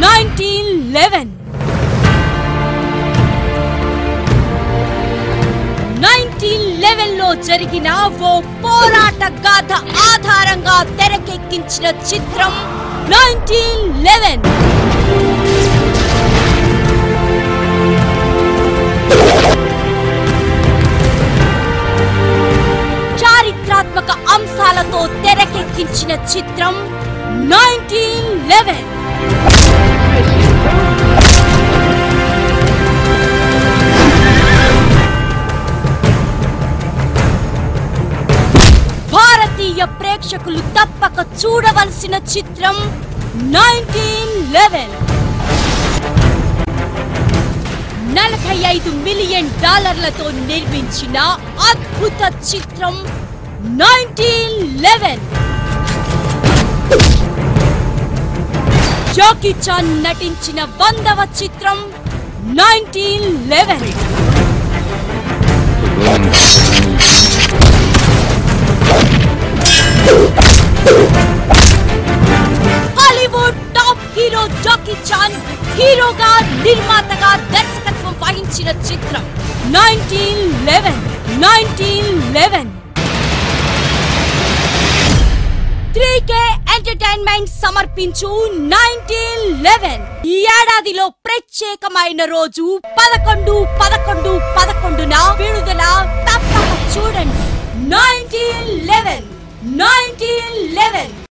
1911 లో జరిగిన ఓ పోరాట గాథ ఆధారంగా తెరకెక్కించిన చిత్రం 1911 చారిత్రాత్మక అంశాలతో తెరకెక్కించిన చిత్రం 1911 ప్రేక్షకులు తప్పక చూడవలసిన చిత్రం లెవెన్. నలభై ఐదు మిలియన్ డాలర్లతో నిర్మించిన అద్భుత చిత్రం లెవెన్. జాకీ చాన్ నటించిన వందవ చిత్రం నైన్టీన్ లెవెన్. హీరోగా నిర్మాతగా దర్శకత్వం వహించిన చిత్రం eleven eleven. Three K entertainment సమర్పించు లెవెన్. ఈ ఏడాదిలో ప్రత్యేకమైన రోజు పదకొండు పదకొండు పదకొండున విడుదల. తప్పక చూడండి. Nineteen eleven nineteen eleven.